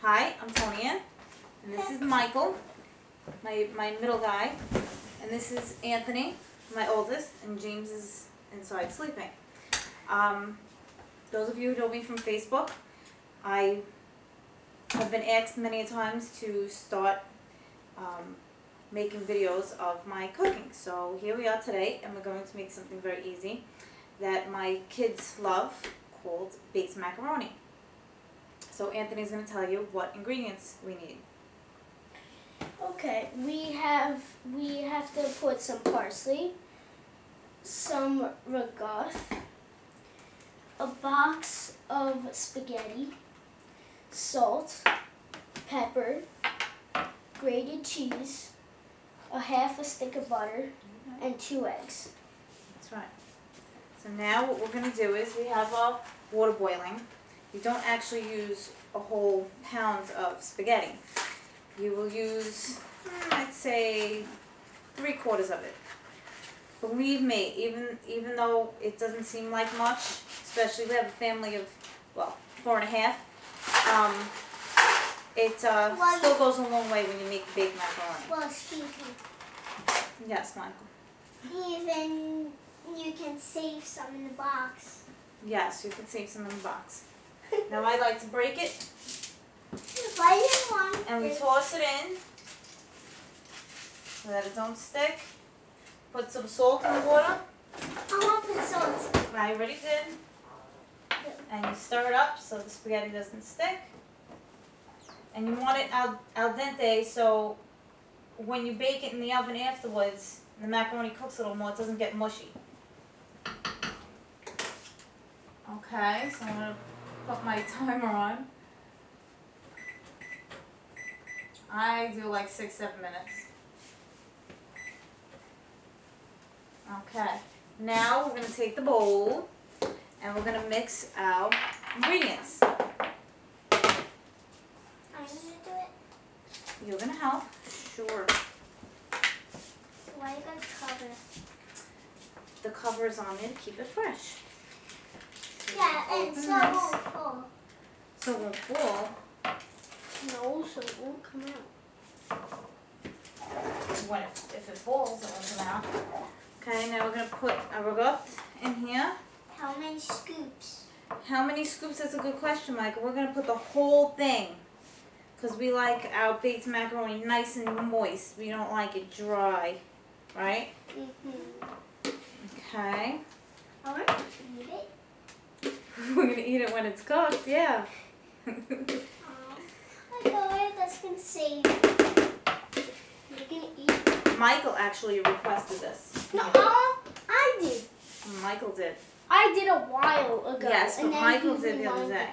Hi, I'm Toni-Ann, and this is Michael, my, my middle guy, and this is Anthony, my oldest, and James is inside sleeping. Um, those of you who know me from Facebook, I have been asked many times to start um, making videos of my cooking. So here we are today, and we're going to make something very easy that my kids love called baked macaroni. So Anthony's going to tell you what ingredients we need. Okay, we have we have to put some parsley, some ricotta, a box of spaghetti, salt, pepper, grated cheese, a half a stick of butter, mm-hmm. and two eggs. That's right. So now what we're going to do is we have our water boiling. You don't actually use a whole pound of spaghetti. You will use, mm, I'd say, three quarters of it. Believe me, even even though it doesn't seem like much, especially we have a family of, well, four and a half, um, it uh, Well, still goes a long way when you make baked macaroni. Well, excuse me. Yes, Michael. Even you can save some in the box. Yes, you can save some in the box. Now I like to break it and we toss it in so that it don't stick. Put some salt in the water. I want to put salt. I already did. And you stir it up so the spaghetti doesn't stick. And you want it al, al dente so when you bake it in the oven afterwards, the macaroni cooks a little more, it doesn't get mushy. Okay, so I'm gonna put my timer on. I do like six, seven minutes. Okay, now we're gonna take the bowl and we're gonna mix our ingredients. I'm gonna do it. You're gonna help? Sure. So why you gotta cover? The cover is on there to keep it fresh. Yeah, and Open so this. oh, So it won't fall. No, so it won't come out. What it, if it falls, it won't come out. Okay, now we're gonna put a ricotta in here. how many scoops? How many scoops? That's a good question, Michael. We're gonna put the whole thing. Because we like our baked macaroni nice and moist. We don't like it dry. Right? Mm-hmm. Okay. I want to eat it. We're gonna eat it when it's cooked, yeah. Oh, I that's gonna save. You're gonna eat. Michael actually requested this. No, uh, I did. Michael did. I did a while ago. Yes, and but Michael did the other day.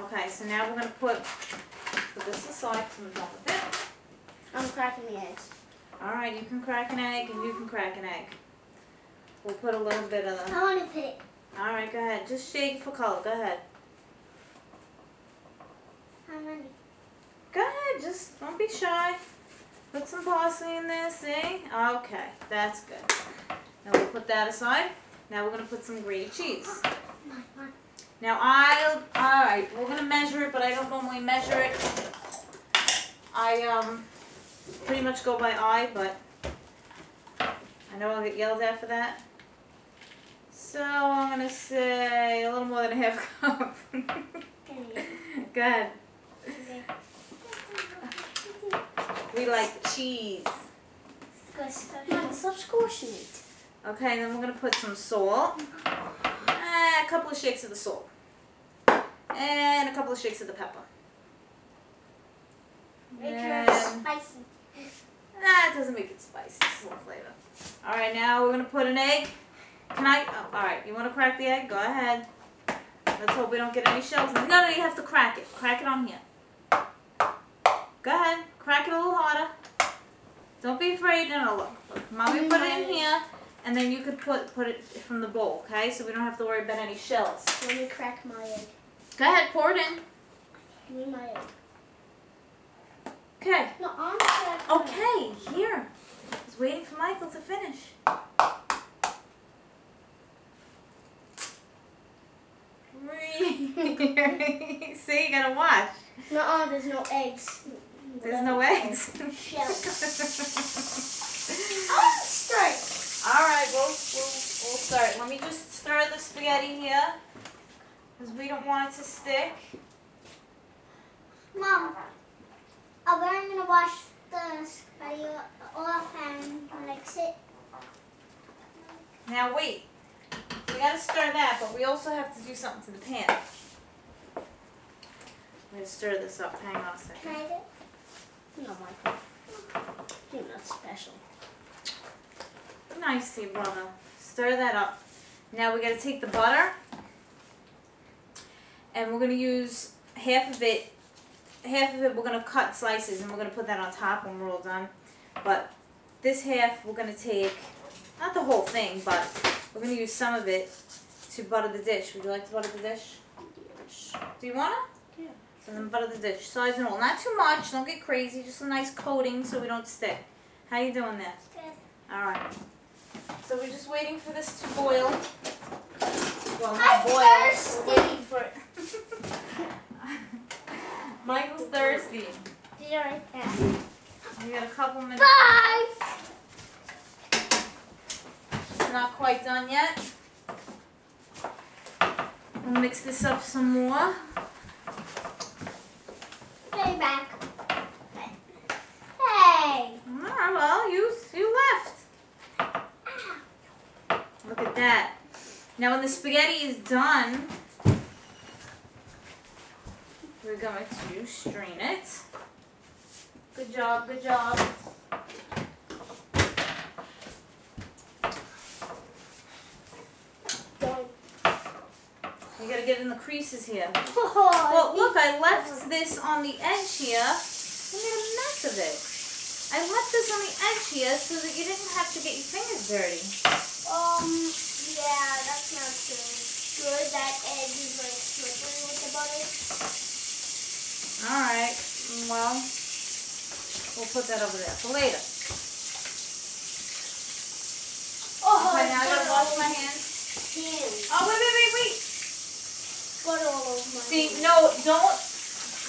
Okay, so now we're gonna put put this aside we're done with it. I'm cracking the eggs. Alright, you can crack an egg and you can crack an egg. We'll put a little bit of the I want to put it. Alright, go ahead. Just shake for color. Go ahead. How many? Go ahead, just don't be shy. Put some parsley in there, see? Okay, that's good. Now we'll put that aside. Now we're gonna put some grated cheese. Mine. Now I'll, alright, we're gonna measure it, but I don't normally measure it. I, um, pretty much go by eye, but I know I'll get yelled at for that. So I'm gonna say a little more than a half cup. Can you? Go ahead. Okay. We like cheese. Mom, stop it. Okay, then we're gonna put some salt. Eh, a couple of shakes of the salt. And a couple of shakes of the pepper. Make sure it's spicy. Nah, it doesn't make it spicy. It's a little flavor. Alright, now we're gonna put an egg. Can I? Oh, alright. You wanna crack the egg? Go ahead. Let's hope we don't get any shells. No, no, you have to crack it. Crack it on here. Go ahead. Crack it a little harder. Don't be afraid. No, no, look. look. Mommy mm-hmm. put it in here. And then you could put put it from the bowl, okay? So we don't have to worry about any shells. Let me crack my egg. Go ahead, pour it in. Give me my egg. Okay. No, I'm. Okay, here. I was waiting for Michael to finish. See, you gotta watch. No, oh, there's no eggs. There's no eggs. I'll oh, start. All right, we'll, we'll, we'll start. Let me just stir the spaghetti here. Because we don't want it to stick. Mom, I'm going to wash the spaghetti off and mix it. Now wait. We gotta stir that, but we also have to do something to the pan. I'm gonna stir this up. Hang on a Can second. I do? No, Michael. You're not special. Nice, dear brother. Stir that up. Now we gotta take the butter, and we're gonna use half of it. Half of it we're gonna cut slices, and we're gonna put that on top when we're all done. But this half we're gonna take, not the whole thing, but we're gonna use some of it to butter the dish. Would you like to butter the dish? Yes. Do you wanna? Yeah. So then butter the dish, size and all. Not too much. Don't get crazy. Just a nice coating so we don't stick. How you doing there? Good. All right. So we're just waiting for this to boil. Well, not I'm boil. thirsty. We're waiting for it. Michael's thirsty. Be right back. We got a couple minutes. Bye. Not quite done yet. We'll mix this up some more. Be back. Hey. Ah, well, you you left. Look at that. Now when the spaghetti is done, we're going to strain it. Good job, good job. You gotta get in the creases here. Oh, Well, look, I left this on the edge here. I made a mess of it. I left this on the edge here so that you didn't have to get your fingers dirty. Um, yeah, that's not good. Good, that egg is like slippery with the butter. Alright, well, we'll put that over there for later. Oh, Okay, now I gotta wash my hands. hands. Oh, wait, wait, wait, wait. Butter all over my See, hands. no, don't,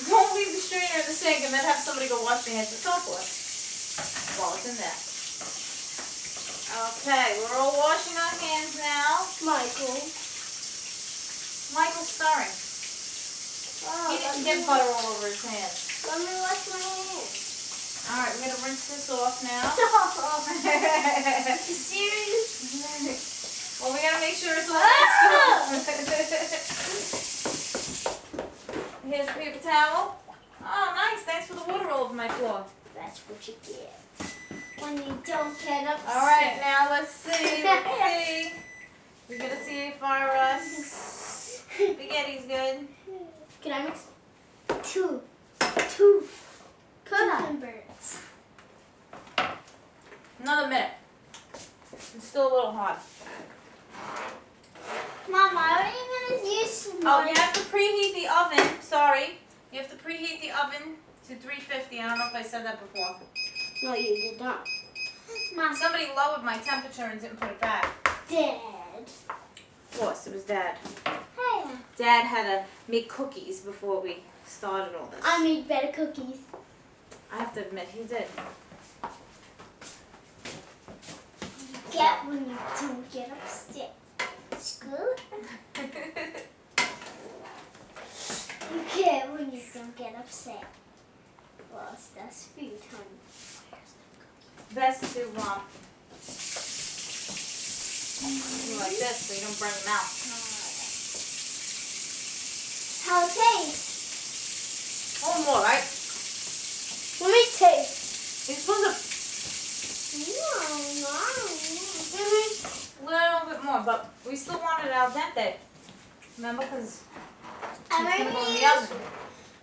don't leave the strainer in the sink and then have somebody go wash their hands with soap water while it's in there. Okay, we're all washing our hands now. Michael. Michael's stirring. Oh, He didn't get butter all over his hands. Let me wash my hands. Alright, we're gonna rinse this off now. Serious? well, we gotta make sure it's all Ah! Here's a paper towel. Oh, nice. Thanks for the water all over my floor. That's what you get when you don't get upset. All right, now let's see. Let's see. We're gonna see if our uh, spaghetti's good. Can I mix? Two. Two. Birds. Another minute. It's still a little hot. Mom, why are you gonna use Oh, you have to preheat the oven. Sorry, you have to preheat the oven to 350. I don't know if I said that before. No, you did not. Mom, Somebody lowered my temperature and didn't put it back. Dad. Of course, it was Dad. Dad had to make cookies before we started all this. I made better cookies. I have to admit, he did. Get when you don't get upset. School? You get when you don't get upset. Well, that's food, honey. Best to um, do like this so you don't burn your mouth. How it tastes? Oh, One more, right? Let me taste. You're supposed No, no. to mm-hmm. little bit more, but we still want it al dente. Remember, because I'm it's gonna go in the oven.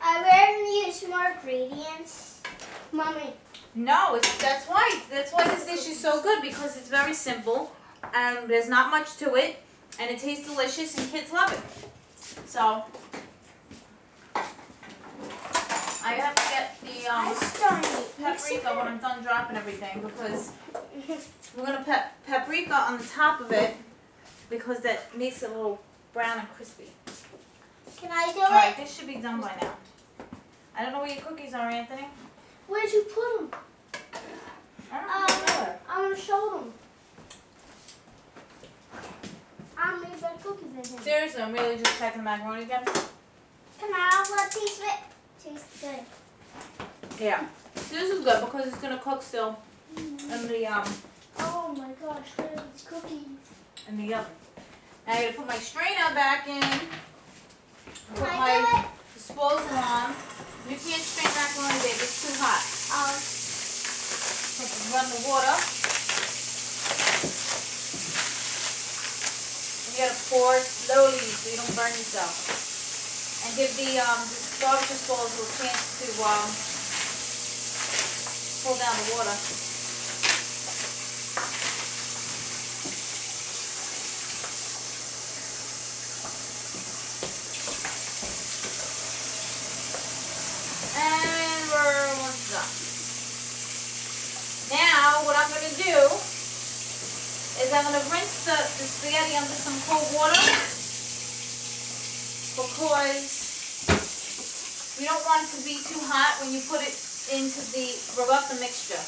I'm going to use more ingredients. Mommy. No, it's, that's why. That's why this dish is so good because it's very simple and there's not much to it and it tastes delicious and kids love it. So I have to get the um, paprika when I'm done dropping everything because we're gonna put paprika on the top of it because that makes it a little brown and crispy. Can I do All right, it? this should be done by now. I don't know where your cookies are, Anthony. Where'd you put them? I don't Um, know. I'm gonna show them. I made better cookies than him. Seriously, I'm really just checking the macaroni again. Can I have a piece of it? Tastes good. Yeah. This is good because it's gonna cook still in the um Oh my gosh, look at these cookies. in the oven. Now I gotta put my strainer back in. Put I my disposal on. You can't strain macaroni, babe. It's too hot. Um, run the water. You gotta pour slowly so you don't burn yourself. And give the um garbage disposal a chance to um pull down the water. And we're almost done. Now, what I'm gonna do is I'm gonna rinse the, the spaghetti under some cold water because we don't want it to be too hot when you put it into the ricotta mixture.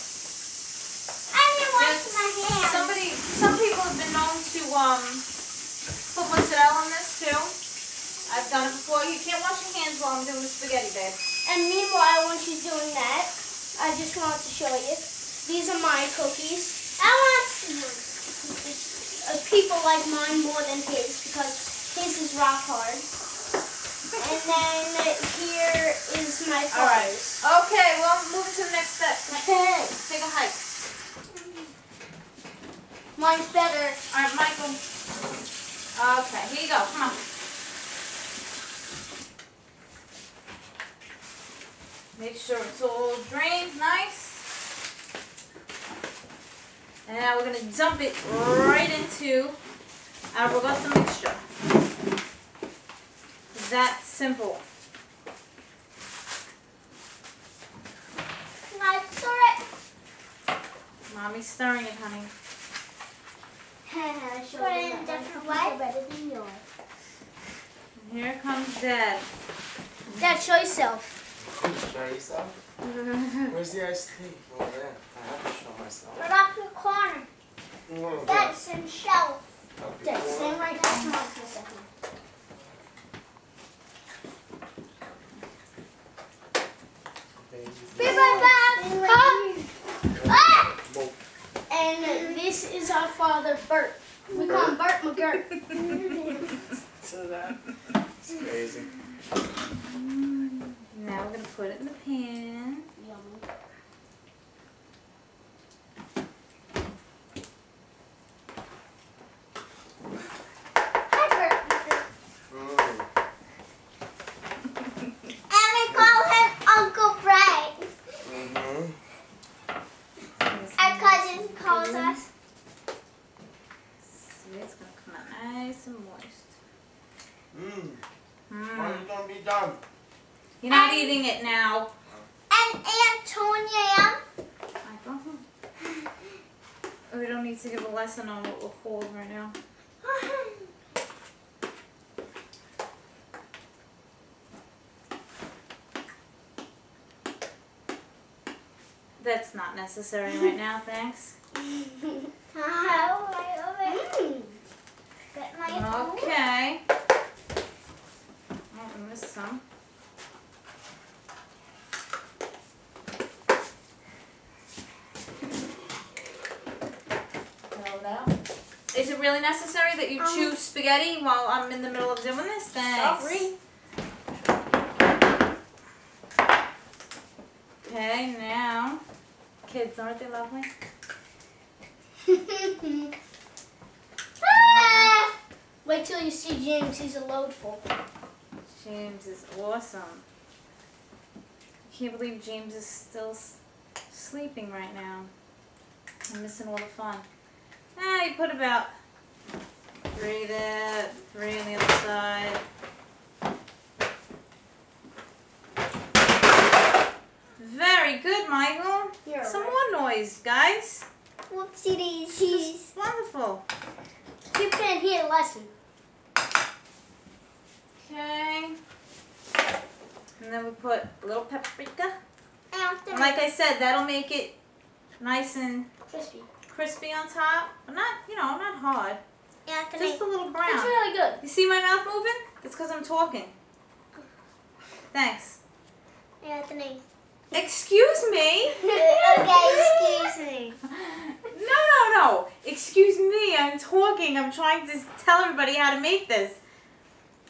I didn't wash my hands. Somebody, some people have been known to um put mozzarella on this too. I've done it before. You can't wash your hands while I'm doing the spaghetti, babe. And meanwhile, when she's doing that, I just wanted to show you. These are my cookies. I want some. Uh, people like mine more than his because his is rock hard. And then here is my All right. Okay, well, moving to the next step. Okay. Take a hike. Mine's better. All right, Michael. Okay, here you go. Come on. Make sure it's all drained nice. And now we're gonna dump it right into our ricotta mixture. That simple. Can I stir it? Mommy's stirring it, honey. I showed Put it in that my different way? better than yours. And here comes Dad. Dad, show yourself. Show yourself. Where's the iced tea? Over there. I have to show myself. Right off the corner. Mm, That's in shelf. okay. Dad, stand right next to mine for a second. Be right back. Huh? Ah! Well, And this is our father, Bert. We call him Bert McGirt. to that. It's crazy. Now we're gonna put it in the pan. Yummy. Pepper. Mm. And we call him Uncle Bright. Mm-hmm. Our cousin calls us. See, it's gonna come out nice and moist. Mm. Mm. When you gonna be done? You're not And- eating it now. And Antonia. Michael. We don't need to give a lesson on what we're called right now. That's not necessary right now, thanks. Oh, my over. Mm. Get my. Okay. I missed some. Throw it out. Is it really necessary that you Um, chew spaghetti while I'm in the middle of doing this? Thanks. Sorry. Okay, now, kids, aren't they lovely? Ah! Wait till you see James. He's a loadful. James is awesome. I can't believe James is still s- sleeping right now. I'm missing all the fun. Ah, you put about three there, three on the other side. Very good, Michael. You're Some right. more noise, guys. Whoopsie daisies. Wonderful. You can't hear the lesson. Okay. And then we put a little paprika. And like I said, that'll make it nice and Crispy. crispy on top, but not, you know, not hard. Anthony. Just a little brown. It's really good. You see my mouth moving? It's because I'm talking. Thanks. Anthony. Excuse me? okay, excuse me. No, no, no. Excuse me. I'm talking. I'm trying to tell everybody how to make this.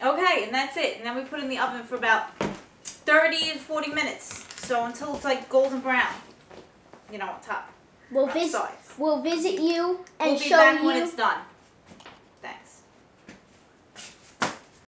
Okay, and that's it. And then we put it in the oven for about 30 to 40 minutes. So until it's like golden brown. You know, on top. We'll on visit. sides. We'll visit you and We'll be back when it's done.